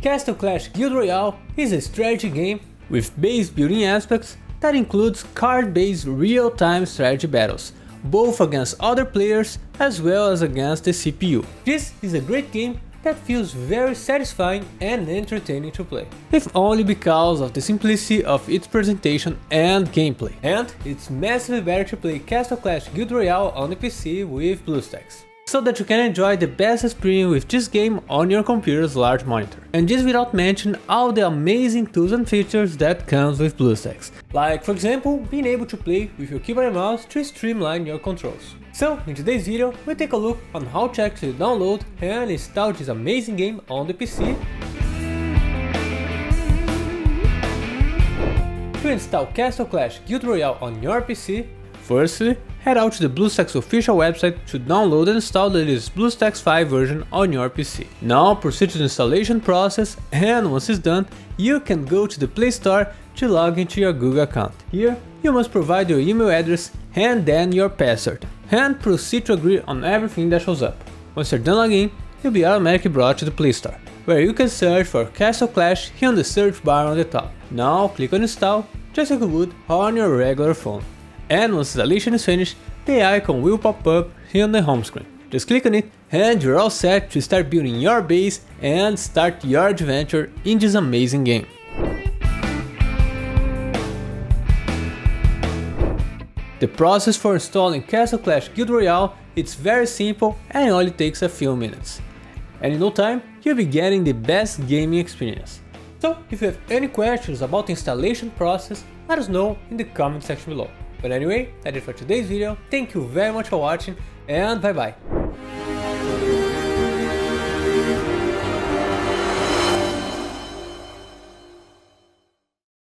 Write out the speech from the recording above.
Castle Clash Guild Royale is a strategy game with base building aspects that includes card-based real-time strategy battles, both against other players as well as against the CPU. This is a great game that feels very satisfying and entertaining to play, if only because of the simplicity of its presentation and gameplay. And it's massively better to play Castle Clash Guild Royale on the PC with BlueStacks so that you can enjoy the best experience with this game on your computer's large monitor. And this without mentioning all the amazing tools and features that comes with BlueStacks, like for example being able to play with your keyboard and mouse to streamline your controls. So in today's video we take a look on how to actually download and install this amazing game on the PC To install Castle Clash Guild Royale on your PC, firstly head out to the BlueStacks official website to download and install the latest BlueStacks 5 version on your PC. Now proceed to the installation process and once it's done, you can go to the Play Store to log into your Google account. Here, you must provide your email address and then your password, and proceed to agree on everything that shows up. Once you're done logging, you'll be automatically brought to the Play Store, where you can search for Castle Clash here on the search bar on the top. Now click on install, just like you would on your regular phone and once the installation is finished, the icon will pop up here on the home screen. Just click on it and you're all set to start building your base and start your adventure in this amazing game. The process for installing Castle Clash Guild Royale it's very simple and only takes a few minutes. And in no time, you'll be getting the best gaming experience. So if you have any questions about the installation process, let us know in the comment section below. But anyway, that is it for today's video, thank you very much for watching and bye bye.